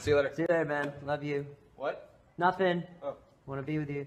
See you later. See you later, man. Love you. What? Nothing. Oh. Want to be with you.